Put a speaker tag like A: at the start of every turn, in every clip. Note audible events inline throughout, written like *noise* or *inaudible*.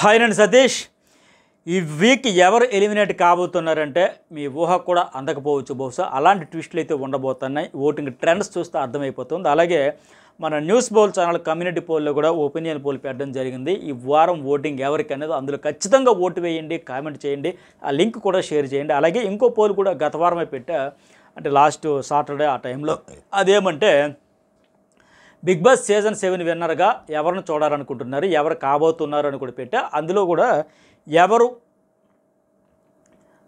A: Hi నేను సతీష్. ఈ week ఎవరు ఎలిమినేట్ కాబోతున్నారంటే మీ ఊహ కూడా అందకపోవచ్చు బహుశా. అలాంటి ట్విస్టులు అయితే ఉండబోతున్నాయి. ఓటింగ్ ట్రెండ్స్ చూస్తే అర్థమైపోతుంది. అలాగే మన న్యూస్ పోల్ ఛానల్ కమ్యూనిటీ పోల్లో కూడా ఒపీనియన్ పోల్ పెట్టడం జరిగింది. ఈ వారం ఓటింగ్ ఎవరికి అనేది అందులో ఖచ్చితంగా ఓటు వేయండి కామెంట్ చేయండి ఆ లింక్ కూడా షేర్ చేయండి. అలాగే ఇంకో పోల్ కూడా గత వారమే పెట్టా. అంటే లాస్ట్ సాటర్డే ఆ టైంలో. అదేమంటే బిగ్ బాస్ సీజన్ సెవెన్ విన్నర్గా ఎవరిని చూడాలనుకుంటున్నారు ఎవరు కాబోతున్నారు అని కూడా పెట్టా. అందులో కూడా ఎవరు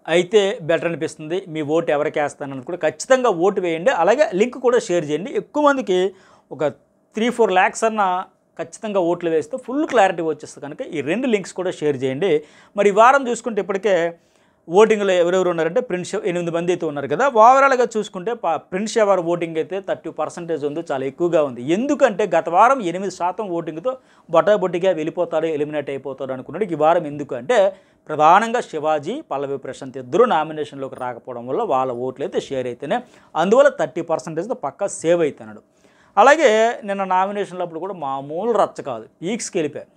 A: అయితే బెటర్ అనిపిస్తుంది మీ ఓటు ఎవరికి వేస్తానని కూడా ఖచ్చితంగా ఓటు వేయండి. అలాగే లింక్ కూడా షేర్ చేయండి. ఎక్కువ మందికి ఒక త్రీ ఫోర్ ల్యాక్స్ అన్న ఖచ్చితంగా ఓట్లు వేస్తే ఫుల్ క్లారిటీ వచ్చేస్తుంది కనుక ఈ రెండు లింక్స్ కూడా షేర్ చేయండి. మరి ఈ వారం చూసుకుంటే ఇప్పటికే ఓటింగ్లో ఎవరెవరు ఉన్నారంటే ప్రిన్స్ ఎనిమిది మంది అయితే ఉన్నారు కదా. ఓవరాల్గా చూసుకుంటే ప్రిన్స్ ఎవర్ ఓటింగ్ అయితే థర్టీ పర్సెంటేజ్ ఉంది చాలా ఎక్కువగా ఉంది. ఎందుకంటే గత వారం ఎనిమిది శాతం ఓటింగ్తో బొటాబొట్టిగా వెళ్ళిపోతాడు ఎలిమినేట్ అయిపోతాడు అనుకున్నాడు. ఈ వారం ఎందుకు అంటే ప్రధానంగా శివాజీ పల్లవి ప్రశాంత్ ఇద్దరు నామినేషన్లోకి రాకపోవడం వల్ల వాళ్ళ ఓట్లు అయితే షేర్ అయితేనే అందువల్ల థర్టీ పర్సెంటేజ్తో పక్కా సేవ్ అవుతున్నాడు అలాగే నిన్న నామినేషన్లప్పుడు కూడా మామూలు రచ్చ కాదు. పీక్స్కి వెళ్ళిపోయాయి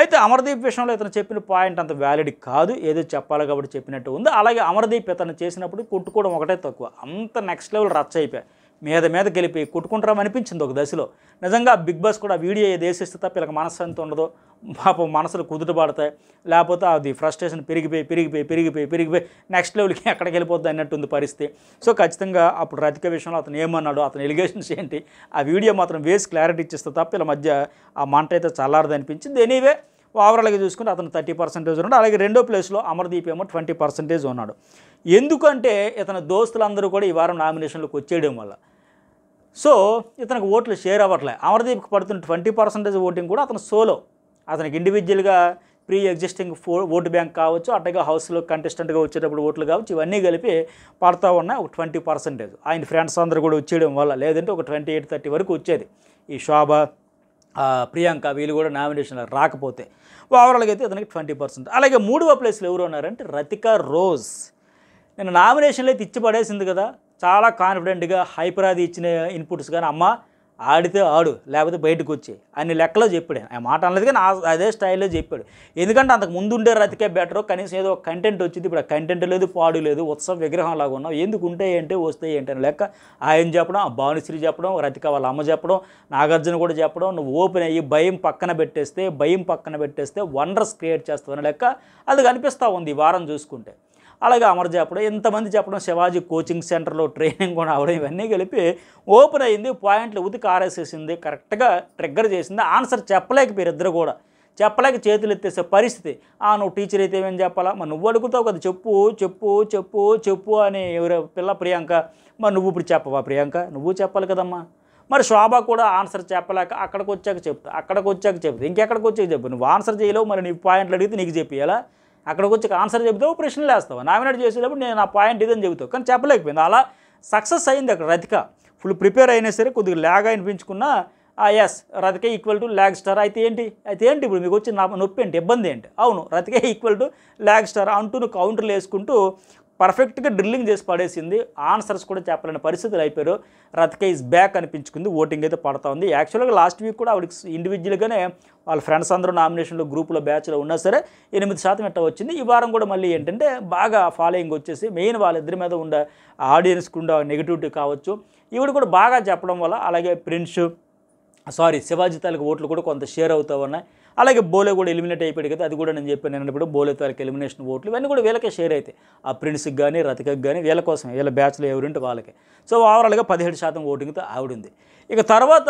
A: అయితే అమర్దీప్ విషయంలో ఇతను చెప్పిన పాయింట్ అంత వ్యాలిడ్ కాదు. ఏదో చెప్పాలి కాబట్టి చెప్పినట్టు ఉంది. అలాగే అమర్దీప్ ఇతను చేసినప్పుడు కొట్టుకోవడం ఒకటే తక్కువ. అంత నెక్స్ట్ లెవెల్ రచ్చ అయిపోయాయి మీద మీద గెలిపి కొట్టుకుంటారా అనిపించింది ఒక దశలో. నిజంగా బిగ్ బాస్ కూడా వీడియో ఏది వేసిస్తే తప్ప వీళ్ళకి మనశ్శాంతి ఉండదు. పాపం మనసులు కుదుట పడతాయి. లేకపోతే అది ఫ్రస్ట్రేషన్ పెరిగిపోయి పెరిగిపోయి పెరిగిపోయి పెరిగిపోయి నెక్స్ట్ లెవెల్కి *laughs* ఎక్కడికి వెళ్ళిపోద్ది అన్నట్టుంది పరిస్థితి. సో ఖచ్చితంగా అప్పుడు రతిక విషయంలో అతను ఏమన్నాడు అతని ఎలిగేషన్స్ ఏంటి ఆ వీడియో మాత్రం వేసి క్లారిటీ ఇచ్చేస్తే తప్ప ఇలా మధ్య ఆ మంట అయితే చల్లారదు అనిపించింది ఎనీవే ఓవరాల్గా చూసుకుంటే అతను థర్టీ పర్సెంటేజ్ ఉన్నాడు. అలాగే రెండో ప్లేస్లో అమర్దీప్ ఏమో ట్వంటీ పర్సెంటేజ్ ఉన్నాడు. ఎందుకంటే ఇతని దోస్తులందరూ కూడా ఈ వారం నామినేషన్లోకి వచ్చేయడం వల్ల. సో ఇతనికి ఓట్లు షేర్ అవ్వట్లే. అమర్దీప్కి పడుతున్న ట్వంటీ పర్సెంటేజ్ ఓటింగ్ కూడా అతను సోలో. అతనికి ఇండివిజువల్గా ప్రీ ఎగ్జిస్టింగ్ ఫో ఓటు బ్యాంక్ కావచ్చు అట్టగా హౌస్లో కంటెస్టెంట్గా వచ్చేటప్పుడు ఓట్లు కావచ్చు ఇవన్నీ కలిపి పడతా ఉన్నాయి ఒక ట్వంటీ పర్సెంటేజ్ ఆయన ఫ్రెండ్స్ అందరూ కూడా వచ్చేయడం వల్ల లేదంటే ఒక ట్వంటీ ఎయిట్ థర్టీ వరకు వచ్చేది. ఈ శోభ ప్రియాంక వీళ్ళు కూడా నామినేషన్లో రాకపోతే. ఓవరాల్గా అయితే అతనికి ట్వంటీ పర్సెంట్ అలాగే మూడవ ప్లేస్లో ఎవరు ఉన్నారంటే రతిక రోజ్. నేను నామినేషన్లో అయితే ఇచ్చి పడేసింది కదా. చాలా కాన్ఫిడెంట్గా హైపరాది ఇచ్చిన ఇన్పుట్స్ కానీ అమ్మ ఆడితే ఆడు లేకపోతే బయటకు వచ్చి అన్ని లెక్కలో చెప్పాడు. ఆ మాట అనలేదు కానీ అదే స్టైల్లో చెప్పాడు. ఎందుకంటే అంతకు ముందు ఉండే రతికే బెటర్. కనీసం ఏదో కంటెంట్ వచ్చింది. ఇప్పుడు ఆ కంటెంట్ లేదు పాడు లేదు ఉత్సవ విగ్రహం లాగా ఉన్నావు. ఎందుకు ఉంటే ఏంటి వస్తే ఏంటి అని లెక్క ఆయన చెప్పడం ఆ భానుశ్రీ చెప్పడం రతిక వాళ్ళ అమ్మ చెప్పడం నాగార్జున కూడా చెప్పడం నువ్వు ఓపెన్ అయ్యి భయం పక్కన పెట్టేస్తే భయం పక్కన పెట్టేస్తే వండర్స్ క్రియేట్ చేస్తావని లెక్క అది కనిపిస్తూ ఉంది ఈ వారం చూసుకుంటే. అలాగే అమర్ చెప్పడం ఎంతమంది చెప్పడం శివాజీ కోచింగ్ సెంటర్లో ట్రైనింగ్ కూడా అవడం ఇవన్నీ కలిపి ఓపెన్ అయింది పాయింట్లు ఉతికి ఆరేసేసింది కరెక్ట్గా ట్రిగ్గర్ చేసింది ఆన్సర్ చెప్పలేకపోయారు ఇద్దరు కూడా. చెప్పలేక చేతులు ఎత్తేసే పరిస్థితి. ఆ నువ్వు టీచర్ అయితే ఏమేం చెప్పాలా? మరి నువ్వు అడుగుతావు కదా చెప్పు చెప్పు చెప్పు చెప్పు అని ఎవరు పిల్ల ప్రియాంక మరి నువ్వు ఇప్పుడు చెప్పవా ప్రియాంక? నువ్వు చెప్పాలి కదమ్మా. మరి శోభ కూడా ఆన్సర్ చెప్పలేక అక్కడికి వచ్చాక చెప్తా అక్కడికి వచ్చాక చెప్తా ఇంకెక్కడికి వచ్చాక చెప్పు. నువ్వు ఆన్సర్ చేయలేవు మరి నీ పాయింట్లు అడిగితే నీకు చెప్పేయాలా? అక్కడికి వచ్చి ఆన్సర్ చెబుతావు ప్రశ్నలు వేస్తావు. నామినేట్ చేసేటప్పుడు నేను నా పాయింట్ ఇదని చెబుతావు. కానీ చెప్పలేకపోయింది. అలా సక్సెస్ అయింది అక్కడ రతిక. ఫుల్ ప్రిపేర్ అయినా సరే కొద్దిగా ల్యాగ్ అనిపించుకున్నా ఎస్ రతికే ఈక్వల్ టు ల్యాగ్ స్టార్ అయితే ఏంటి? అయితే ఏంటి ఇప్పుడు మీకు వచ్చి నొప్పి ఏంటి? ఇబ్బంది ఏంటి? అవును రతికే ఈక్వల్ టు ల్యాగ్ స్టార్ అంటూ నువ్వు కౌంటర్లు వేసుకుంటూ పర్ఫెక్ట్గా డ్రిల్లింగ్ చేసి పడేసింది. ఆన్సర్స్ కూడా చెప్పలేని పరిస్థితులు అయిపోయారు. రతిక ఈజ్ బ్యాక్ అనిపించుకుంది. ఓటింగ్ అయితే పడతా ఉంది. యాక్చువల్గా లాస్ట్ వీక్ కూడా ఆవిడకి ఇండివిజువల్గానే వాళ్ళ ఫ్రెండ్స్ అందరూ నామినేషన్లో గ్రూప్లో బ్యాచ్లో ఉన్నా సరే ఎనిమిది శాతం ఎట్ట వచ్చింది. ఈ వారం కూడా మళ్ళీ ఏంటంటే బాగా ఫాలోయింగ్ వచ్చేసి మెయిన్ వాళ్ళిద్దరి మీద ఉండే ఆడియన్స్కి ఉండే నెగిటివిటీ కావచ్చు. ఈవిడ కూడా బాగా చెప్పడం వల్ల అలాగే ప్రిన్స్ సారీ శివాజీ తాలూకు ఓట్లు కూడా కొంత షేర్ అవుతూ ఉన్నాయి. అలాగే బోలే కూడా ఎలిమినేట్ అయిపోయాడు కదా అది కూడా నేను చెప్పాను నేను ఇప్పుడు బోలే తాలూకు ఎలిమినేషన్ ఓట్లు ఇవన్నీ కూడా వీళ్ళకే షేర్ అవుతాయి ఆ ప్రిన్స్కి కానీ రతికకి కానీ వీళ్ళ కోసం వీళ్ళ బ్యాచ్లో ఎవరుంటే వాళ్ళకి. సో ఓవరాల్గా పదిహేడు శాతం ఓటింగ్తో ఆవిడుంది. ఇక తర్వాత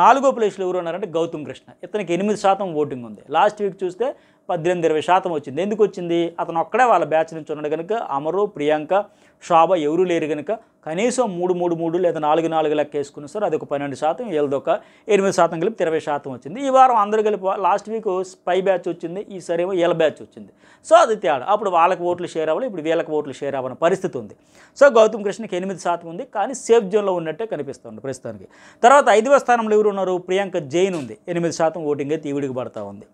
A: నాలుగో ప్లేస్లో ఎవరు ఉన్నారంటే గౌతమ్ కృష్ణ. ఇతనికి ఎనిమిది శాతం ఓటింగ్ ఉంది. లాస్ట్ వీక్ చూస్తే పద్దెనిమిది ఇరవై శాతం వచ్చింది. ఎందుకు వచ్చింది? అతను ఒక్కడే వాళ్ళ బ్యాచ్ నుంచి ఉన్నాడు కనుక అమరు ప్రియాంక శోభ ఎవరూ లేరు కనుక కనీసం మూడు మూడు మూడు లేదా నాలుగు నాలుగు లెక్క వేసుకుని సార్ అది ఒక పన్నెండు శాతం వీళ్ళదొక ఎనిమిది శాతం కలిపి ఇరవై శాతం వచ్చింది. ఈ వారం అందరూ కలిపి లాస్ట్ వీక్ స్పై బ్యాచ్ వచ్చింది ఈసారి ఏమో వీళ్ళ బ్యాచ్ వచ్చింది. సో అది తేడా. అప్పుడు వాళ్ళకి ఓట్లు షేర్ అవ్వాలి ఇప్పుడు వీళ్ళకి ఓట్లు షేర్ అవ్వని పరిస్థితి ఉంది. సో గౌతమ్ కృష్ణకి ఎనిమిది శాతం ఉంది కానీ సేఫ్ జోన్లో ఉన్నట్టే కనిపిస్తుంది ప్రస్తుతానికి. తర్వాత ఐదవ స్థానంలో ఎవరు ఉన్నారు? ప్రియాంక జైన్ ఉంది ఎనిమిది శాతం ఓటింగ్ అయితే ఈవిడికి పడతా ఉంది.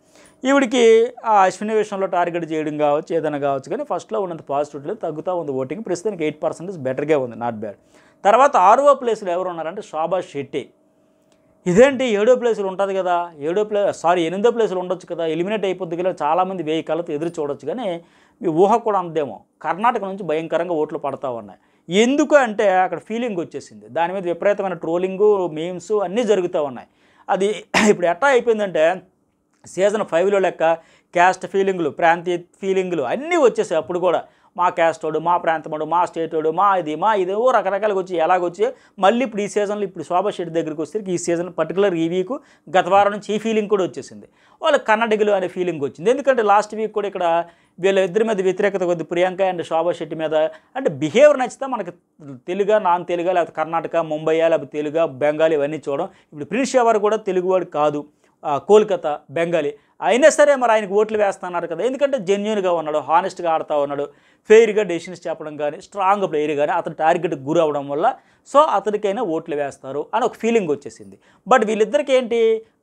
A: ఈవిడికి ఆ అశ్విని విషయంలో టార్గెట్ చేయడం కావచ్చు ఏదైనా కావచ్చు కానీ ఫస్ట్లో ఉన్నంత పాజిటివిటీ తగ్గుతూ ఉంది ఓటింగ్ ప్రస్తుతానికి ఎయిట్ పర్సెంటేజ్ బెటర్గా ఉంది నాట్ బ్యాడ్ తర్వాత ఆరవ ప్లేస్లో ఎవరు ఉన్నారంటే శోభా షెట్టి. ఇదేంటి? ఏడో ప్లేసులు ఉంటుంది కదా. ఏడో ప్లే సారీ ఎనిమిదో ప్లేసులు ఉండొచ్చు కదా. ఎలిమినేట్ అయిపోద్ది కదా. చాలామంది వేయి కళ్ళతో ఎదురు చూడొచ్చు కానీ మీ ఊహ కూడా అందేమో కర్ణాటక నుంచి భయంకరంగా ఓట్లు పడతా ఉన్నాయి. ఎందుకు అంటే అక్కడ ఫీలింగ్ వచ్చేసింది. దాని మీద విపరీతమైన ట్రోలింగు మీమ్స్ అన్నీ జరుగుతూ ఉన్నాయి. అది *clears throat* ఇప్పుడు ఎట్టా అయిపోయిందంటే సీజన్ ఫైవ్లో లెక్క క్యాస్ట్ ఫీలింగ్లు ప్రాంతీయ ఫీలింగ్లు అన్నీ వచ్చేసాయి అప్పుడు కూడా. మా క్యాస్ట్ వాడు మా ప్రాంతముడు మా స్టేట్ వాడు మా ఇది మా ఇది ఓ రకరకాలుగా వచ్చి ఎలాగొచ్చి మళ్ళీ ఇప్పుడు ఈ సీజన్లో ఇప్పుడు శోభా షెట్టి దగ్గరికి వస్తే ఈ సీజన్ పర్టికులర్ ఈ వీక్ గత వారం నుంచి ఈ ఫీలింగ్ కూడా వచ్చేసింది. వాళ్ళు కన్నడిగులు అనే ఫీలింగ్ వచ్చింది. ఎందుకంటే లాస్ట్ వీక్ కూడా ఇక్కడ వీళ్ళ ఇద్దరి మీద వ్యతిరేకత కొద్ది ప్రియాంక అండ్ శోభా శెట్టి మీద అంటే బిహేవియర్ నచ్చితే మనకి తెలుగు నాన్ తెలుగా లేకపోతే కర్ణాటక ముంబై లేకపోతే తెలుగు బెంగాల్ ఇవన్నీ చూడడం. ఇప్పుడు ప్రిన్స్ ఎవరు కూడా తెలుగువాడు కాదు. కోల్కతా బెంగాలీ. అయినా సరే మరి ఆయనకు ఓట్లు వేస్తున్నారు కదా. ఎందుకంటే జెన్యున్గా ఉన్నాడు హానెస్ట్గా ఆడుతూ ఉన్నాడు. ఫెయిర్గా డెసిషన్స్ చెప్పడం కానీ స్ట్రాంగ్ ప్లేయర్ కానీ అతను టార్గెట్కి గురి అవ్వడం వల్ల సో అతనికైనా ఓట్లు వేస్తారు అని ఒక ఫీలింగ్ వచ్చేసింది. బట్ వీళ్ళిద్దరికి ఏంటి?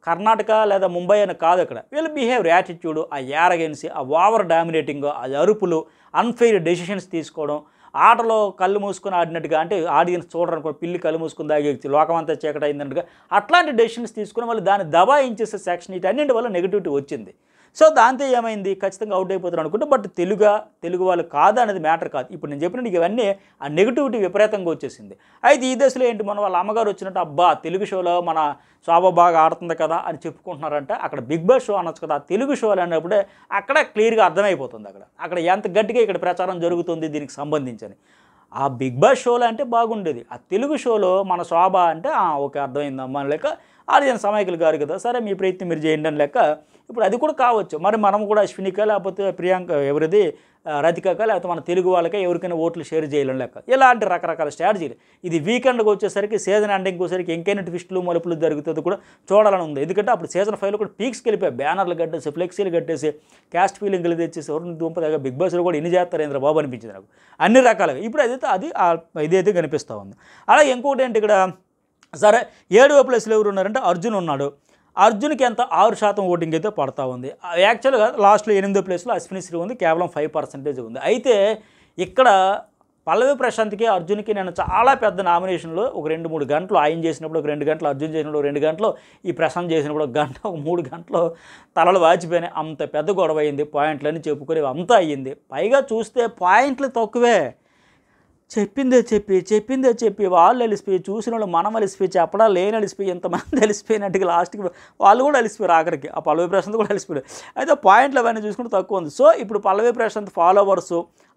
A: కర్ణాటక లేదా ముంబై అని కాదు అక్కడ. వీళ్ళ బిహేవియర్ యాటిట్యూడ్ ఆ యారగెన్సీ ఆ ఓవర్ డామినేటింగ్ ఆ అరుపులు అన్ఫెయిర్ డెసిషన్స్ తీసుకోవడం ఆటలో కళ్ళు మూసుకొని ఆడినట్టుగా అంటే ఆడియన్స్ చూడరనుకో పిల్లి కళ్ళు మూసుకుని దాగేసి లోకమంతా చీకటి అట్లాంటి డెసిషన్స్ తీసుకుని వాళ్ళు దాన్ని దబాయించేసే సెక్షన్ ఇటన్నింటి వల్ల నెగిటివిటీ వచ్చింది. సో దాంతో ఏమైంది? ఖచ్చితంగా అవుట్ అయిపోతారు అనుకుంటే బట్ తెలుగా తెలుగు వాళ్ళు కాదు అనేది మ్యాటర్ కాదు. ఇప్పుడు నేను చెప్పినట్టు ఇవన్నీ ఆ నెగిటివిటీ విపరీతంగా వచ్చేసింది. అయితే ఈ దశలో ఏంటి? మన వాళ్ళ అమ్మగారు వచ్చినట్టు అబ్బా తెలుగు షోలో మన శోభ బాగా ఆడుతుంది కదా అని చెప్పుకుంటున్నారంటే. అక్కడ బిగ్ బాస్ షో అనొచ్చు కదా తెలుగు షోలు అన్నప్పుడే అక్కడ క్లియర్గా అర్థమైపోతుంది అక్కడ. అక్కడ ఎంత గట్టిగా ఇక్కడ ప్రచారం జరుగుతుంది దీనికి సంబంధించని. ఆ బిగ్ బాస్ షోలో అంటే బాగుండేది. ఆ తెలుగు షోలో మన శోభ అంటే ఓకే అర్థమైందమ్మా అని లెక్క ఆడియన్స్ సమైకులు గారు కదా సరే మీ ప్రయత్నం మీరు చేయండి అని లెక్క ఇప్పుడు అది కూడా కావచ్చు. మరి మనం కూడా అశ్వినిక లేకపోతే ప్రియాంక ఎవరిది ఆ, రతికక లేకపోతే మన తెలుగు వాళ్ళకే ఎవరికైనా ఓట్లు షేర్ చేయలేం లెక్క. ఇలాంటి రకరకాల స్ట్రాటజీలు ఇది వీకెండ్కి వచ్చేసరికి సీజన్ ఎండింగ్కి వచ్చేసరికి ఇంకైనా ట్విస్టులు మలుపులు జరుగుతుంది కూడా చూడాలని ఉంది. ఎందుకంటే అప్పుడు సీజన్ ఫైవ్లో కూడా పీక్స్కి వెళ్ళిపోయి బ్యానర్లు కట్టేసి ఫ్లెక్సీలు కట్టేసి క్యాస్ట్ ఫీలింగ్లు తెచ్చేసి ఎవరిని దుంపదగా బిగ్ బాస్లో కూడా ఇన్ని చేస్తారు ఇంద్ర బాబు అనిపించింది నాకు. అన్ని రకాలుగా. ఇప్పుడు అదైతే అది ఇదైతే కనిపిస్తూ ఉంది. అలాగే ఇంకోటి ఏంటి ఇక్కడ? సరే ఏడవ ప్లేస్లో ఎవరు ఉన్నారంటే అర్జున్ ఉన్నాడు. అర్జున్కి ఎంత ఆరు శాతం ఓటింగ్ అయితే పడతా ఉంది. యాక్చువల్గా లాస్ట్లో ఎనిమిదో ప్లేస్లో అశ్విని శ్రీ ఉంది కేవలం ఫైవ్ పర్సెంటేజ్ ఉంది. అయితే ఇక్కడ పల్లవి ప్రశాంత్కి అర్జున్కి నేను చాలా పెద్ద నామినేషన్లో ఒక రెండు మూడు గంటలు ఆయన చేసినప్పుడు ఒక రెండు గంటలు అర్జున్ చేసినప్పుడు రెండు గంటలు ఈ ప్రశాంత్ చేసినప్పుడు ఒక గంట ఒక మూడు గంటలు తలలు వాచిపోయినాయి. అంత పెద్ద గొడవ అయింది పాయింట్లని చెప్పుకునేవి అంతా అయ్యింది. పైగా చూస్తే పాయింట్లు తక్కువే. చెప్పిందే చెప్పి చెప్పిందే చెప్పి వాళ్ళు అలిసిపోయి చూసిన వాళ్ళు మనం అలిసిపోయి చెప్పడా లేని అలిసిపోయి ఎంతమంది అలిసిపోయినట్టుగా లాస్ట్కి వాళ్ళు కూడా అలిసిపోయారు ఆఖరికి. ఆ పల్లవి ప్రశాంత్ కూడా అలిసిపోయారు అయితే పాయింట్లు అవన్నీ చూసుకుంటే తక్కువ ఉంది. సో ఇప్పుడు పల్లవి ప్రశాంత్ ఫాలోవర్స్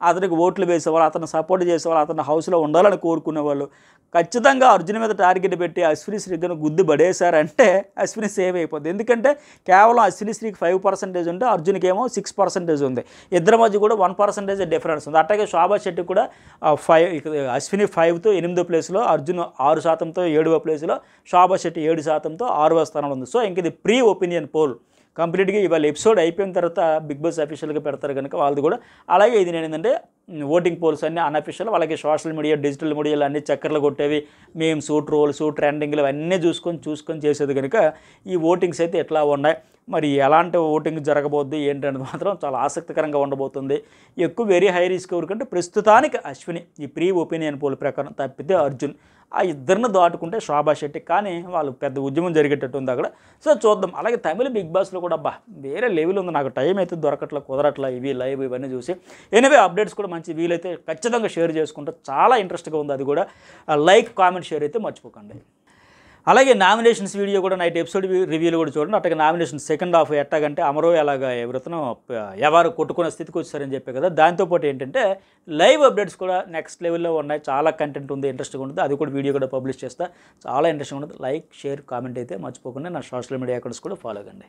A: అతనికి ఓట్లు వేసేవాళ్ళు అతను సపోర్ట్ చేసేవాళ్ళు అతను హౌస్లో ఉండాలని కోరుకునే వాళ్ళు ఖచ్చితంగా అర్జున్ మీద టార్గెట్ పెట్టి అశ్విని శ్రీకి గుద్దు పడేశారంటే అశ్విని సేవ్ అయిపోద్ది. ఎందుకంటే కేవలం అశ్విని శ్రీకి ఫైవ్ పర్సెంటేజ్ ఉంటే అర్జున్కి ఏమో సిక్స్ పర్సెంటేజ్ ఉంది. ఇద్దరి మధ్య కూడా వన్ పర్సెంటేజ్ డిఫరెన్స్ ఉంది. అట్లాగే శోభా శెట్టి కూడా ఫైవ్ అశ్విని ఫైవ్తో ఎనిమిదో ప్లేస్లో అర్జున్ ఆరు శాతంతో ఏడవ ప్లేస్లో శోభా శెట్టి ఏడు శాతంతో ఆరవ స్థానంలో ఉంది. సో ఇంక ఇది ప్రీ ఒపీనియన్ పోల్. కంప్లీట్గా ఇవాళ ఎపిసోడ్ అయిపోయిన తర్వాత బిగ్ బాస్ అఫీషియల్గా పెడతారు కనుక వాళ్ళది కూడా. అలాగే ఇది నేను ఏంటంటే ఓటింగ్ పోల్స్ అన్నీ అన్అఫీషియల్ అలాగే సోషల్ మీడియా డిజిటల్ మీడియాలు అన్ని చక్కర్లు కొట్టేవి మేమ్స్ ట్రోల్స్ ట్రెండింగ్లు అన్నీ చూసుకొని చూసుకొని చేసేది కనుక ఈ ఓటింగ్స్ అయితే ఎట్లా ఉన్నాయి? మరి ఎలాంటి ఓటింగ్ జరగబోద్ది ఏంటనేది మాత్రం చాలా ఆసక్తికరంగా ఉండబోతుంది. ఎక్కువ వెరీ హై రిస్క్ ఎవరికంటే ప్రస్తుతానికి అశ్విని. ఈ ప్రీ ఒపీనియన్ పోల్ ప్రకారం తప్పితే అర్జున్. ఆ ఇద్దరిని దాటుకుంటే శోభా శెట్టి కానీ వాళ్ళు పెద్ద ఉద్యమం జరిగేటట్టు ఉంది అక్కడ. సో చూద్దాం. అలాగే తమిళ బిగ్ బాస్లో కూడా అబ్బా వేరే లెవెల్ ఉంది. నాకు టైం అయితే దొరకట్లా కుదరట్లా ఇవి లైవ్ ఇవన్నీ చూసి. ఎనివే అప్డేట్స్ కూడా మంచి వీలైతే ఖచ్చితంగా షేర్ చేసుకుంటే చాలా ఇంట్రెస్ట్గా ఉంది అది కూడా. లైక్ కామెంట్ షేర్ అయితే మర్చిపోకండి. అలాగే నామినేషన్స్ వీడియో కూడా నైట్ ఎపిసోడ్ రివ్యూలు కూడా చూడండి. అట్లాగే నామినేషన్ సెకండ్ హాఫ్ ఎట్టాగంటే అమరో ఎలాగ ఎవరితోనో ఎవరు కొట్టుకునే స్థితికి వచ్చారని చెప్పే కదా. దాంతోపాటు ఏంటంటే లైవ్ అప్డేట్స్ కూడా నెక్స్ట్ లెవెల్లో ఉన్నాయి. చాలా కంటెంట్ ఉంది ఇంట్రెస్ట్గా ఉంటుంది. అది కూడా వీడియో కూడా పబ్లిష్ చేస్తా. చాలా ఇంట్రెస్ట్గా ఉంటుంది. లైక్ షేర్ కామెంట్ అయితే మర్చిపోకుండా నా సోషల్ మీడియా అకౌంట్స్ కూడా ఫాలో కండి.